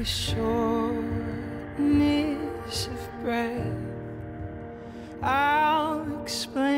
the shortness of breath. I'll explain.